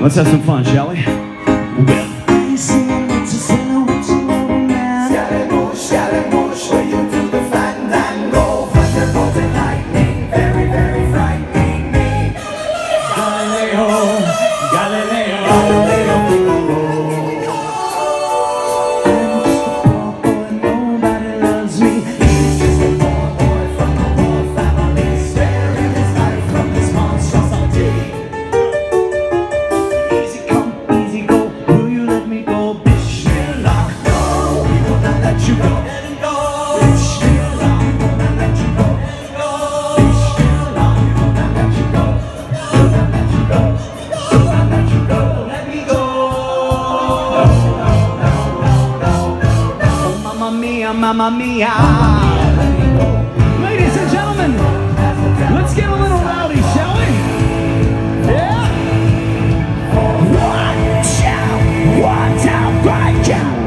Let's have some fun, shall we? Well. go. Mamma mia. Ladies and gentlemen, let's get a little rowdy, shall we? Yeah? Watch out, watch out, watch out.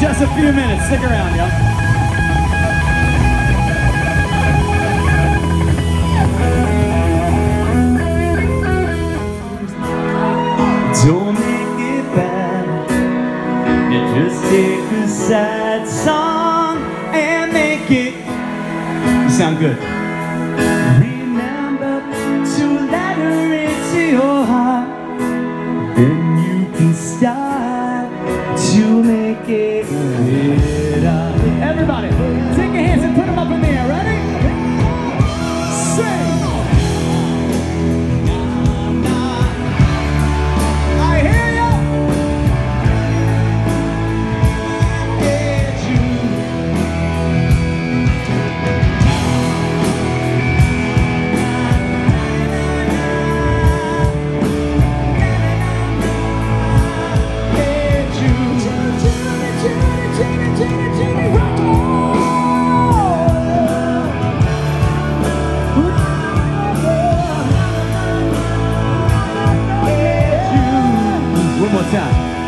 just a few minutes. Stick around, y'all. Don't make it bad And just take a sad song And make it You sound good Remember to let her into your heart Then you can stop time.